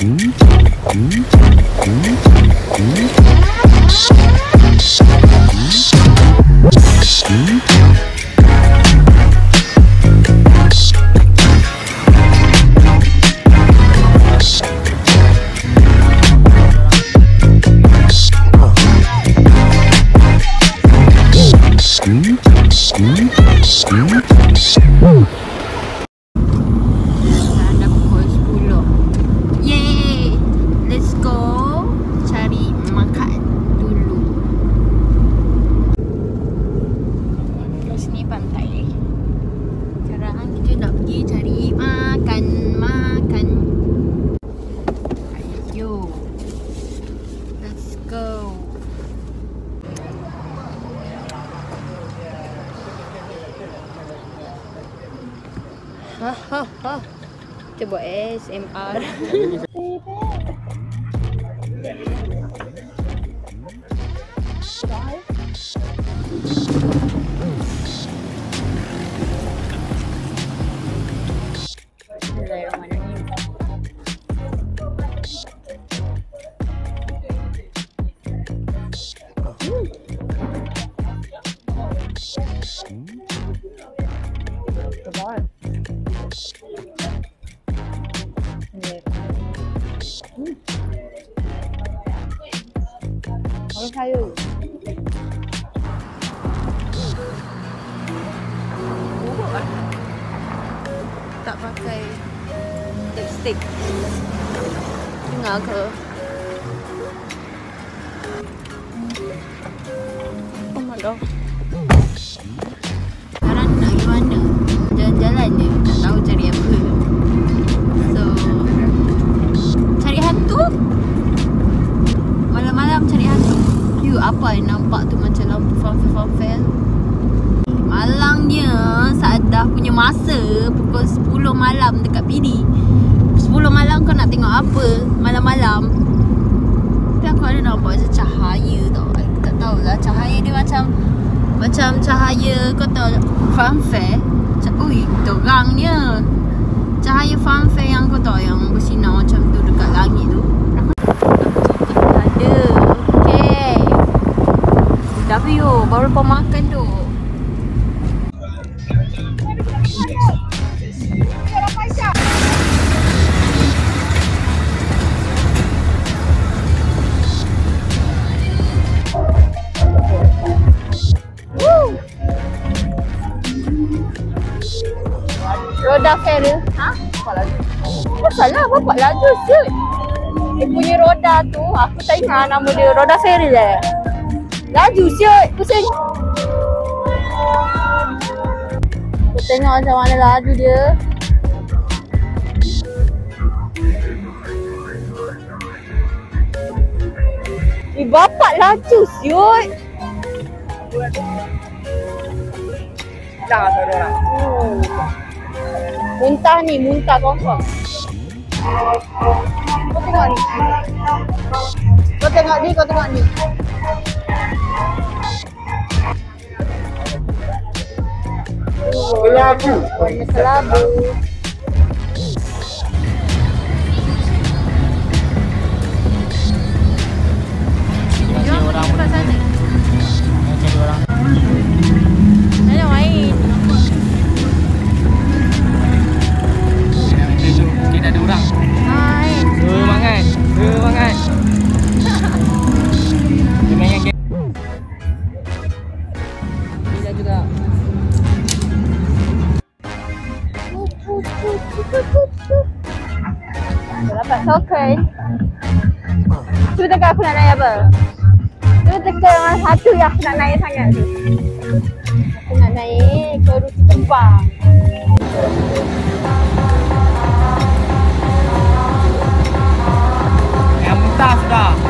Dah Ha ha ha. Kita buat Ni. Hmm. Kalau saya Buruk lah Tak pakai lipstick Dengar ke? Oh my god Jalan-jalan je Tak tahu cari apa. So Cari hantu? Malam-malam cari hantu. You apa yang nampak tu macam lampu fanfare-fanfare Malangnya saat dah punya masa Pukul 10 malam dekat PD 10 malam kau nak tengok apa Malam-malam? Tapi aku ada nampak macam cahaya tau. Aku tak tahulah cahaya dia macam Macam cahaya kau tahu fanfare ui terangnya Cahaya fanfare yang kau tahu Yang bersinar macam tu dekat langit tu. Ada. Okay W baru lepas makan tu Roda ferry. Ha? Bapak laju. Apa salah bapak laju siut. Dia punya roda tu aku tak ingat nama dia roda ferry je. Laju siut pusing. Aku tengok macam mana laju dia. Eh bapak laju siut. Dah ada orang. Oh. Muntah ni, muntah confirm. Kau tengok ni. Kau tengok ni, kau tengok ni. Kelabu. Warna kelabu. Token. Cuba tekan aku nak naik apa? Cuba tekan yang satu yang aku nak naik sangat tu. Aku nak naik ke Rusi Kembang. Yang muntah sudah.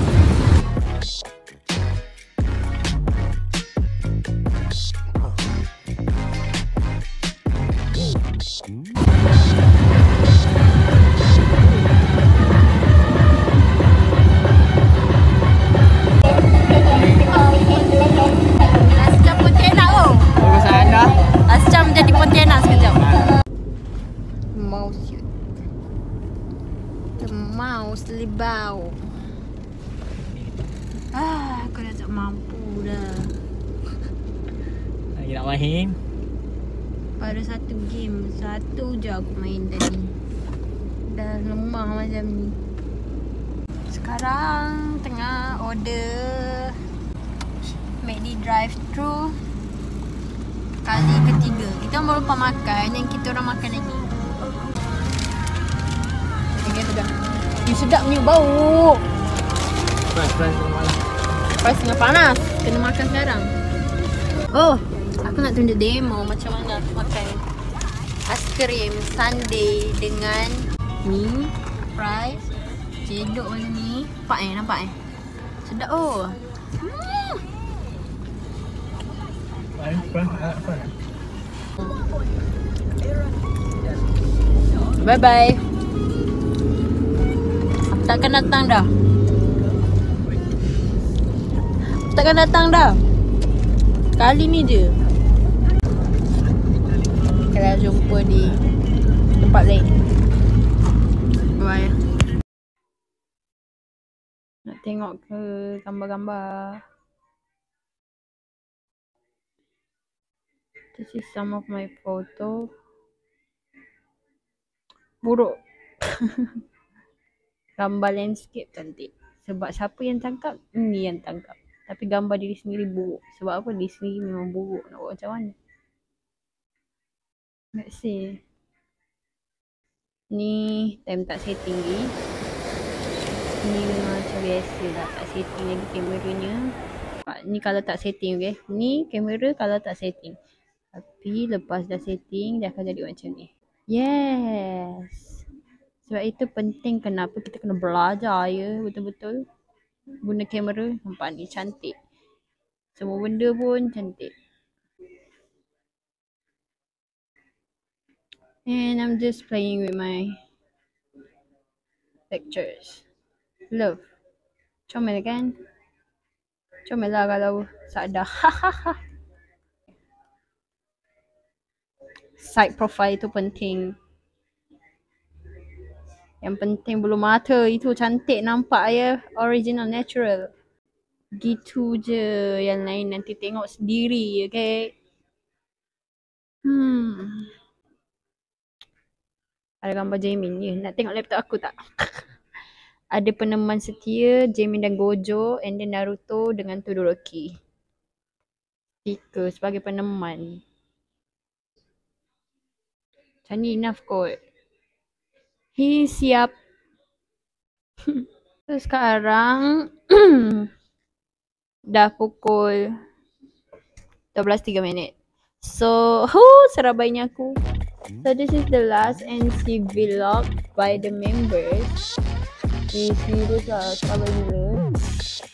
mampu dah. Lagi nak main. Baru satu game. Satu je aku main tadi. Dah lemah macam ni. Sekarang tengah order McD drive thru kali ketiga. Kita baru lepas makan yang kita orang makan lagi. Okay, sedap. Ni sedap ni bau. Press, press. malam. Pas tengah panas. Kena makan sekarang. Oh, aku nak tunjuk demo macam mana aku makan aiskrim sundae dengan ni fries cedok macam ni. Nampak eh, nampak eh. Sedap oh. Hmm. Bye bye. Takkan datang dah. Takkan datang dah. Kali ni je. Kita jumpa di tempat lain. Bye. Nak tengok ke gambar-gambar. This is some of my photo. Buruk. gambar landscape cantik. Sebab siapa yang tangkap? Ni yang tangkap. Tapi gambar diri sendiri buruk. Sebab apa? Diri sendiri memang buruk. Nak buat macam mana? Let's see. Ni time tak setting lagi. Ni macam biasa lah. Tak setting lagi kameranya. Ah, Ni kalau tak setting okay. Ni kamera kalau tak setting. Tapi lepas dah setting dia akan jadi macam ni. Yes. Sebab itu penting kenapa kita kena belajar ya betul-betul guna kamera. Nampak ni cantik. Semua benda pun cantik. And I'm just playing with my pictures. Love. Comel kan? Comel lah kalau sadar. Side profile tu penting. Yang penting bulu mata itu cantik nampak ya. Original natural. Gitu je. Yang lain nanti tengok sendiri okay. Hmm. Ada gambar Jamin ya. Nak tengok laptop aku tak? Ada peneman setia Jamin dan Gojo and then Naruto dengan Todoroki. Stiker sebagai peneman. Macam ni enough kot. He siap. so sekarang dah pukul 12.03 minit. So, huh, serabainya aku. So this is the last NC vlog by the members. Di serius lah, sabar gila.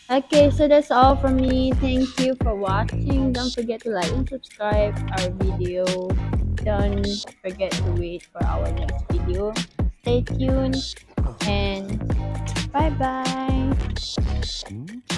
Okay, so that's all from me. Thank you for watching. Don't forget to like and subscribe our video. Don't forget to wait for our next video. Stay tuned oh. and bye bye. Hmm?